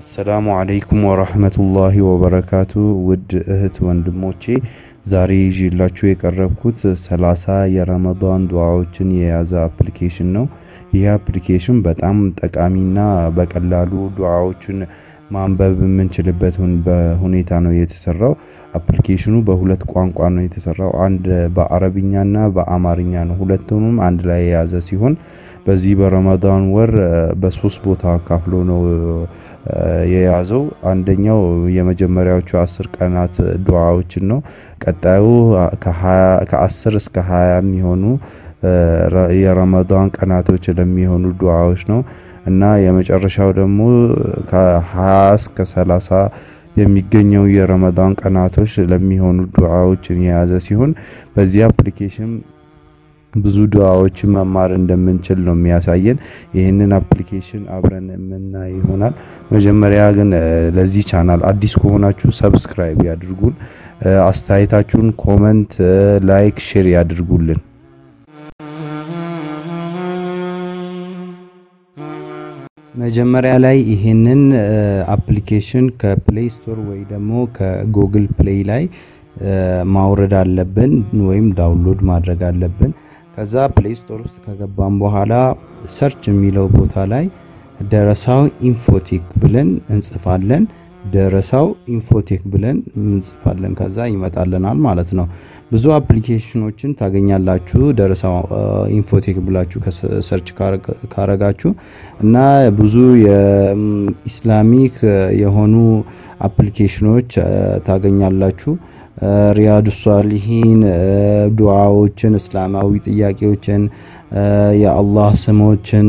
السلام عليكم ورحمة الله وبركاته ውድ እህት ወንድሞቼ ዛሬ ይዤላችሁ የቀረብኩት ሰላሳ የረመዳን ዱዓዎችን የያዘ application ነው። ይህ application በጣም ጠቃሚና በቀላሉ ዱዓዎችን ማንበብ የምንችልበት በሁኔታ ነው የተሰራው። application ኑ በሁለት ቋንቋ ነው የተሰራው። አንድ በአረብኛና በአማርኛ ነው። ሁለቱንም አንድ ላይ የያዘ ሲሆን በዚህ በረመዳን ወር በሶስት ቦታ አካፍሎ ነው የያዘው። አንደኛው የመጀመሪያዎቹ አስር ቀናት ዱዓዎችን ነው። ቀጣዩ ከአስር እስከ ሀያ የሚሆኑ የረመዳን ቀናቶች ለሚሆኑ ዱዓዎች ነው እና የመጨረሻው ደግሞ ከሀያ እስከ ሰላሳ የሚገኘው የረመዳን ቀናቶች ለሚሆኑ ዱዓዎችን የያዘ ሲሆን በዚህ application ብዙ ዱዓዎችን መማር እንደምንችል ነው የሚያሳየን። ይህንን application አብረን የምናይ ይሆናል። መጀመሪያ ግን ለዚህ ቻናል አዲስ ከሆናችሁ subscribe ያድርጉን። አስተያየታችሁን comment፣ like፣ share ያድርጉልን። መጀመሪያ ላይ ይሄንን application ከ Play Store ወይ ደግሞ ከ Google Play ላይ ማውረድ አለብን ወይም download ማድረግ አለብን። ከዛ Play Store ውስጥ ከገባን በኋላ search የሚለው ቦታ ላይ Deresaw Infotech ብለን እንጽፋለን። Deresaw Infotech ብለን እንጽፋለን። ከዛ ይመጣልናል ማለት ነው። ብዙ application ኖችን ታገኛላችሁ። Deresaw Infotech ብላችሁ search ካረጋችሁ እና ብዙ የ Islamic የሆኑ application ኖች ታገኛላችሁ። ሪያዱ ሷሊሂን ዱዓዎችን፣ እስላማዊ ጥያቄዎችን፣ የአላህ ስሞችን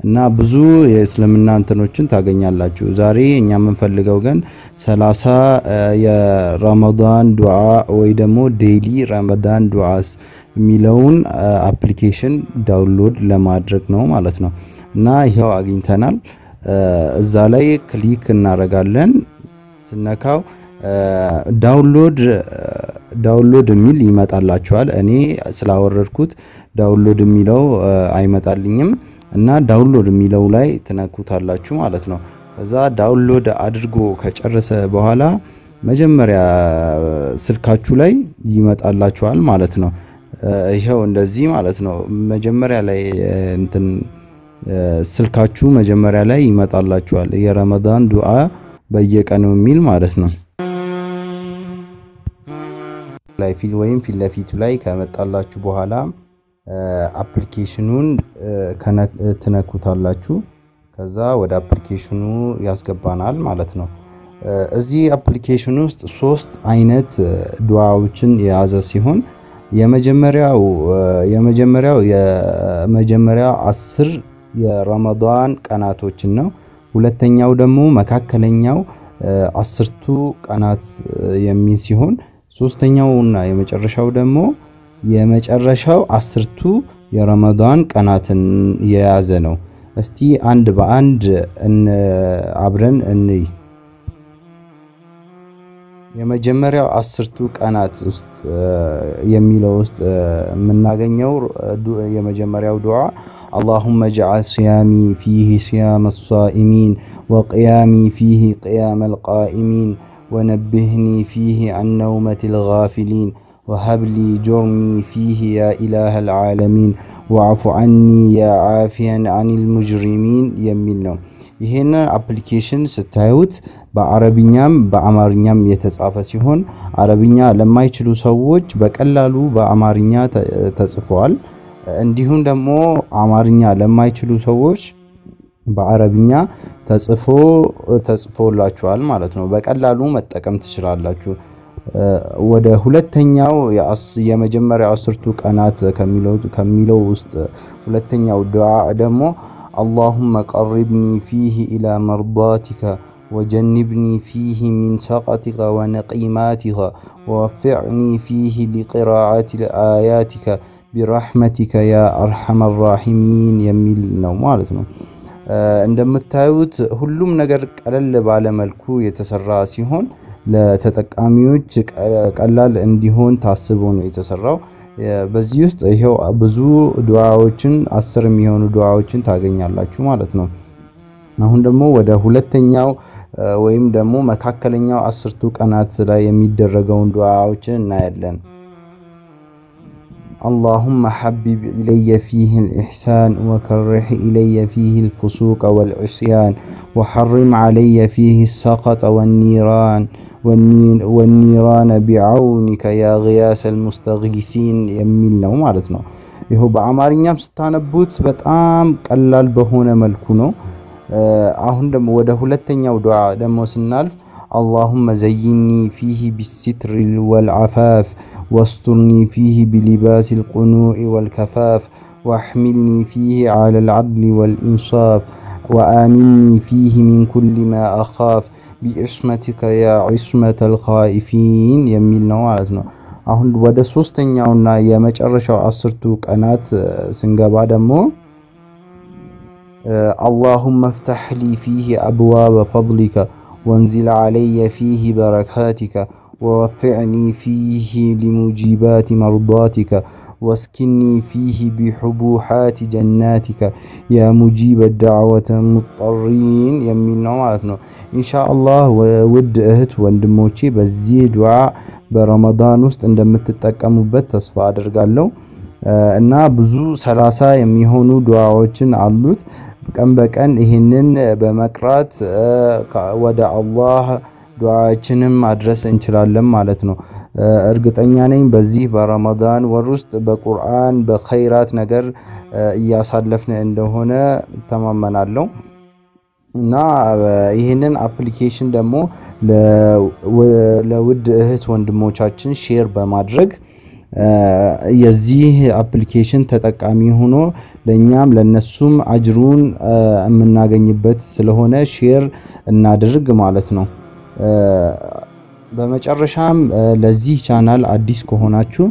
እና ብዙ የእስልምና እንትኖችን ታገኛላችሁ። ዛሬ እኛ የምንፈልገው ግን ሰላሳ የረመዳን ዱዓ ወይ ደግሞ daily Ramadan duas የሚለውን application download ለማድረግ ነው ማለት ነው። እና ይኸው አግኝተናል። እዛ ላይ click እናደርጋለን። ስነካው download download የሚል ይመጣላችኋል። እኔ ስላወረድኩት download የሚለው አይመጣልኝም እና download የሚለው ላይ ትነኩታላችሁ ማለት ነው። ከዛ download አድርጎ ከጨረሰ በኋላ መጀመሪያ ስልካችሁ ላይ ይመጣላችኋል ማለት ነው። ይኸው እንደዚህ ማለት ነው። መጀመሪያ ላይ እንትን ስልካችሁ መጀመሪያ ላይ ይመጣላችኋል የረመዳን ዱዓ በየቀኑ የሚል ማለት ነው። ላይ ፊል ወይም ፊት ለፊቱ ላይ ከመጣላችሁ በኋላ application ኑን ትነኩታላችሁ። ከዛ ወደ application ኑ ያስገባናል ማለት ነው። እዚህ application ውስጥ ሶስት አይነት ዱዓዎችን የያዘ ሲሆን የመጀመሪያው የመጀመሪያው የመጀመሪያው አስር የረመዳን ቀናቶችን ነው። ሁለተኛው ደግሞ መካከለኛው አስርቱ ቀናት የሚል ሲሆን ሶስተኛውና የመጨረሻው ደግሞ የመጨረሻው አስርቱ የረመዳን ቀናትን የያዘ ነው። እስቲ አንድ በአንድ አብረን እንይ። የመጀመሪያው አስርቱ ቀናት ውስጥ የሚለው ውስጥ የምናገኘው የመጀመሪያው ዱዓ አላሁመ ጅዓል ሲያሚ ፊህ ሲያመ ሳኢሚን ወቅያሚ ፊህ ቅያመ ልቃኢሚን ወነብህኒ ፊህ አን ነውመት ልጋፊሊን ወሀብሊ ጆርሚ ፊህ ያ ኢላህ ልዓለሚን ወዕፉ አኒ ያ ዓፊያን አን ልሙጅሪሚን የሚል ነው። ይህን አፕሊኬሽን ስታዩት በአረብኛም በአማርኛም የተጻፈ ሲሆን አረብኛ ለማይችሉ ሰዎች በቀላሉ በአማርኛ ተጽፈዋል። እንዲሁም ደግሞ አማርኛ ለማይችሉ ሰዎች በአረብኛ ተጽፎ ተጽፎላችኋል ማለት ነው። በቀላሉ መጠቀም ትችላላችሁ። ወደ ሁለተኛው የመጀመሪያው አስርቱ ቀናት ከሚለው ውስጥ ሁለተኛው ዱዓ ደግሞ አላሁመ ቀርብኒ ፊህ ኢላ መርዳቲከ ወጀንብኒ ፊህ ሚን ሰቀቲከ ወነቂማቲከ ወወፊዕኒ ፊህ ሊቅራዓት አያቲከ ቢራሕመቲከ ያ አርሐመ ራሒሚን የሚል ነው ማለት ነው። እንደምታዩት ሁሉም ነገር ቀለል ባለ መልኩ የተሰራ ሲሆን ለተጠቃሚዎች ቀላል እንዲሆን ታስቦ ነው የተሰራው። በዚህ ውስጥ ይኸው ብዙ ዱዓዎችን አስር የሚሆኑ ዱዓዎችን ታገኛላችሁ ማለት ነው። አሁን ደግሞ ወደ ሁለተኛው ወይም ደግሞ መካከለኛው አስርቱ ቀናት ላይ የሚደረገውን ዱዓዎችን እናያለን። اللهم حبب إلي فيه الإحسان وكره إلي فيه الفسوق والعصيان وحرم علي فيه السخط والنيران والنيران بعونك يا غياث المستغيثين የሚል ነው ማለት ነው። ይኸው በአማርኛም ስታነቡት በጣም ቀላል በሆነ መልኩ ነው። አሁን ደግሞ ወደ ሁለተኛው ዱዓ ደግሞ ስናልፍ اللهم زيني فيه بالستر والعفاف واسترني فيه بلباس القنوع والكفاف واحملني فيه على العدل والإنصاف وآمني فيه من كل ما أخاف بعصمتك يا عصمة الخائفين የሚል ነው ማለት ነው። አሁን ወደ ሶስተኛውና የመጨረሻው አስርቱ ቀናት ስንገባ ደግሞ اللهم افتح لي فيه أبواب فضلك وانزل علي فيه بركاتك ووفعني فيه لمجيبات مرضاتك واسكني فيه بحبوحات جناتك يا مجيب الدعوة المضطرين የሚል ነው ማለት ነው። ኢንሻአላህ ውድ እህት ወንድሞቼ በዚህ ዱዓ በረመዳን ውስጥ እንደምትጠቀሙበት ተስፋ አድርጋለሁ እና ብዙ ሰላሳ የሚሆኑ ዱዓዎችን አሉት። ቀን በቀን ይህንን በመቅራት ወደ አላህ ዱዓችንም ማድረስ እንችላለን ማለት ነው። እርግጠኛ ነኝ በዚህ በረመዳን ወር ውስጥ በቁርአን በኸይራት ነገር እያሳለፍን እንደሆነ እተማመናለሁ እና ይህንን application ደግሞ ለውድ እህት ወንድሞቻችን share በማድረግ የዚህ application ተጠቃሚ ሆኖ ለእኛም ለነሱም አጅሩን የምናገኝበት ስለሆነ share እናድርግ ማለት ነው። በመጨረሻም ለዚህ ቻናል አዲስ ከሆናችሁ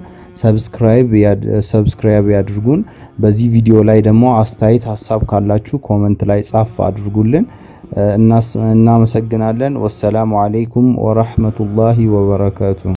subscribe ያድርጉን። በዚህ ቪዲዮ ላይ ደግሞ አስተያየት ሀሳብ ካላችሁ comment ላይ ጻፍ አድርጉልን። እናመሰግናለን። والسلام عليكم ورحمة الله وبركاته።